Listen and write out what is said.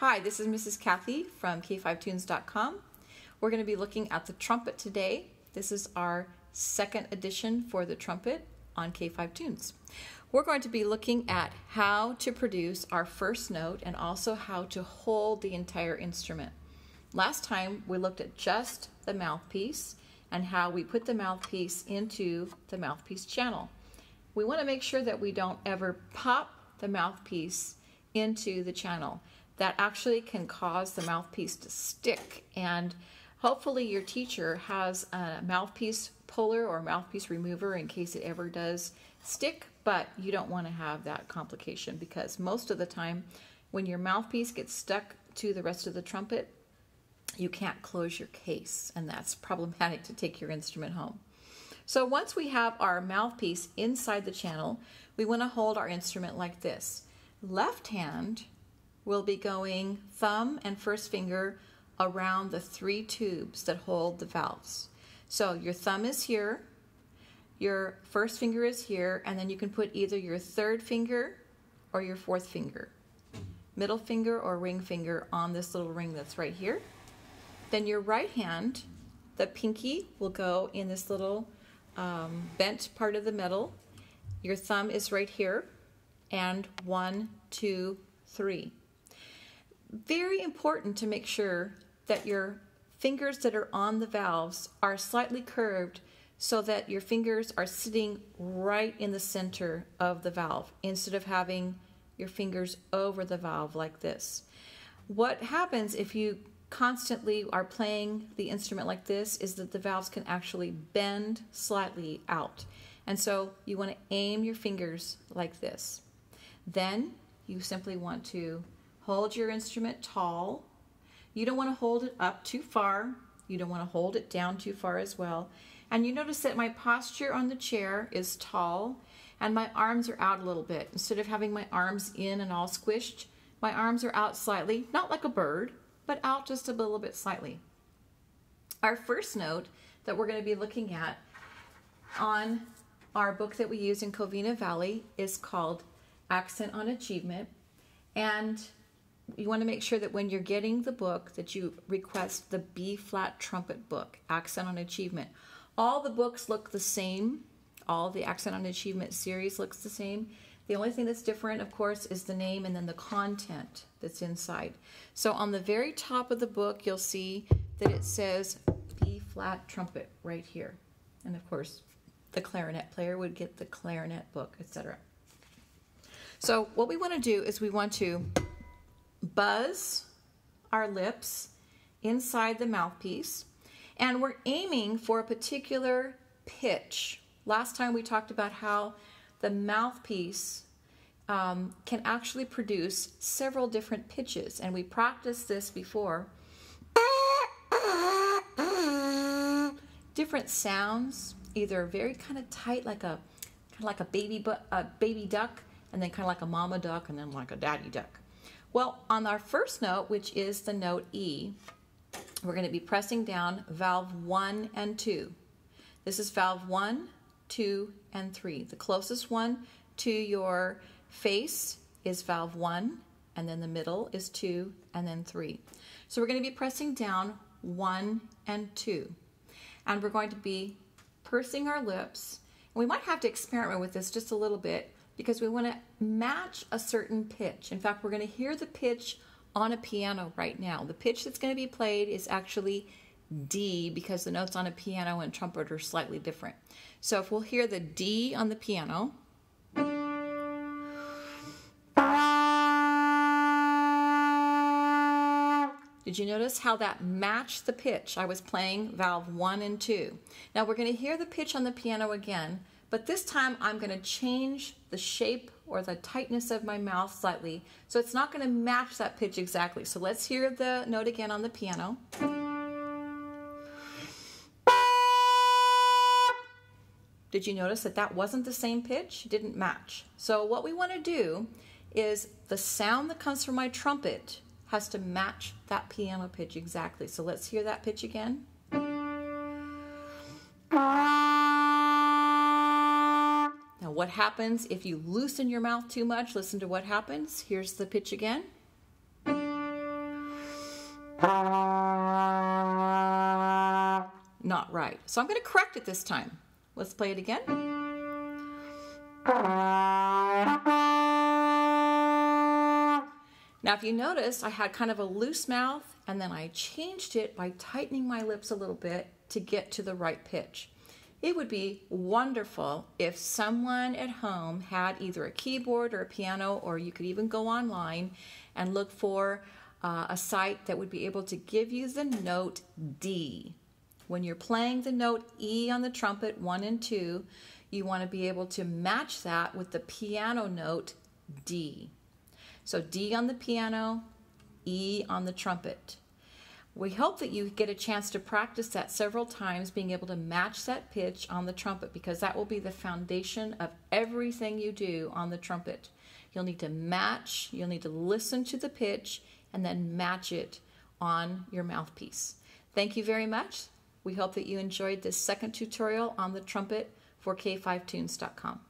Hi, this is Mrs. Kathy from K5tunes.com. We're going to be looking at the trumpet today. This is our second edition for the trumpet on K5 Tunes. We're going to be looking at how to produce our first note and also how to hold the entire instrument. Last time we looked at just the mouthpiece and how we put the mouthpiece into the mouthpiece channel. We want to make sure that we don't ever pop the mouthpiece into the channel. That actually can cause the mouthpiece to stick and hopefully your teacher has a mouthpiece puller or mouthpiece remover in case it ever does stick, but you don't want to have that complication because most of the time when your mouthpiece gets stuck to the rest of the trumpet, you can't close your case, and that's problematic to take your instrument home. So once we have our mouthpiece inside the channel, we want to hold our instrument like this. Left hand will be going thumb and first finger around the three tubes that hold the valves. So your thumb is here, your first finger is here, and then you can put either your third finger or your fourth finger, middle finger or ring finger on this little ring that's right here. Then your right hand, the pinky will go in this little um, bent part of the middle. Your thumb is right here, and one, two, three. Very important to make sure that your fingers that are on the valves are slightly curved so that your fingers are sitting right in the center of the valve instead of having your fingers over the valve like this. What happens if you constantly are playing the instrument like this is that the valves can actually bend slightly out. And so you want to aim your fingers like this. Then you simply want to hold your instrument tall. You don't want to hold it up too far. You don't want to hold it down too far as well. And you notice that my posture on the chair is tall and my arms are out a little bit. Instead of having my arms in and all squished, my arms are out slightly, not like a bird, but out just a little bit slightly. Our first note that we're going to be looking at on our book that we use in Covina Valley is called Accent on Achievement. And you want to make sure that when you're getting the book that you request the B flat trumpet book, Accent on Achievement. All the books look the same. All the Accent on Achievement series looks the same. The only thing that's different, of course, is the name and then the content that's inside. So on the very top of the book, you'll see that it says B flat trumpet right here. And of course, the clarinet player would get the clarinet book, etc. So what we want to do is we want to buzz our lips inside the mouthpiece and we're aiming for a particular pitch. Last time we talked about how the mouthpiece um, can actually produce several different pitches, and we practiced this before. different sounds, either very kind of tight, like a kind of like a baby but a baby duck, and then kind of like a mama duck, and then like a daddy duck. Well, on our first note, which is the note E, we're going to be pressing down valve one and two. This is valve one, two, and three. The closest one to your face is valve one, and then the middle is two, and then three. So we're going to be pressing down one and two. And we're going to be pursing our lips. We might have to experiment with this just a little bit because we want to match a certain pitch. In fact, we're going to hear the pitch on a piano right now. The pitch that's going to be played is actually D because the notes on a piano and trumpet are slightly different. So if we'll hear the D on the piano, Did you notice how that matched the pitch? I was playing valve one and two. Now we're going to hear the pitch on the piano again, but this time I'm going to change the shape or the tightness of my mouth slightly, so it's not going to match that pitch exactly. So let's hear the note again on the piano. Did you notice that that wasn't the same pitch? It didn't match. So what we want to do is the sound that comes from my trumpet has to match that piano pitch exactly. So let's hear that pitch again. What happens if you loosen your mouth too much? Listen to what happens. Here's the pitch again. Not right. So I'm going to correct it this time. Let's play it again. Now, if you notice, I had kind of a loose mouth and then I changed it by tightening my lips a little bit to get to the right pitch. It would be wonderful if someone at home had either a keyboard or a piano, or you could even go online and look for uh, a site that would be able to give you the note D. When you're playing the note E on the trumpet, one and two, you want to be able to match that with the piano note D. So D on the piano, E on the trumpet. We hope that you get a chance to practice that several times, being able to match that pitch on the trumpet, because that will be the foundation of everything you do on the trumpet. You'll need to match, you'll need to listen to the pitch, and then match it on your mouthpiece. Thank you very much. We hope that you enjoyed this second tutorial on the trumpet for k5tunes.com.